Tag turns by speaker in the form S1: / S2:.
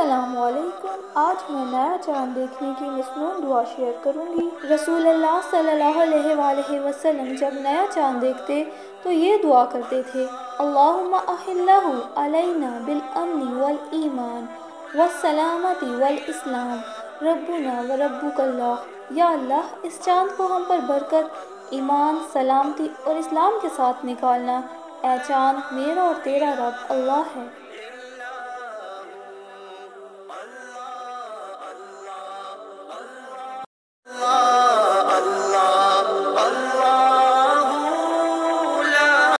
S1: असलकुम आज मैं नया चाँद देखने की मसनून दुआ शेयर करूँगी। रसूल अल्लाह सल्लल्लाहु अलैहि वसल्लम जब नया चाँद देखते तो ये दुआ करते थे, अल्लाहुम्मा अलैना बिल अमनी वल ईमान व सलामती वल इस्लाम। रब्बुना व रब्बुकल्लाह। या अल्लाह, इस चाँद को हम पर बरकत, ईमान, सलामती और इस्लाम के साथ निकालना। ए चाँद मेरा और तेरा रब अल्लाह है।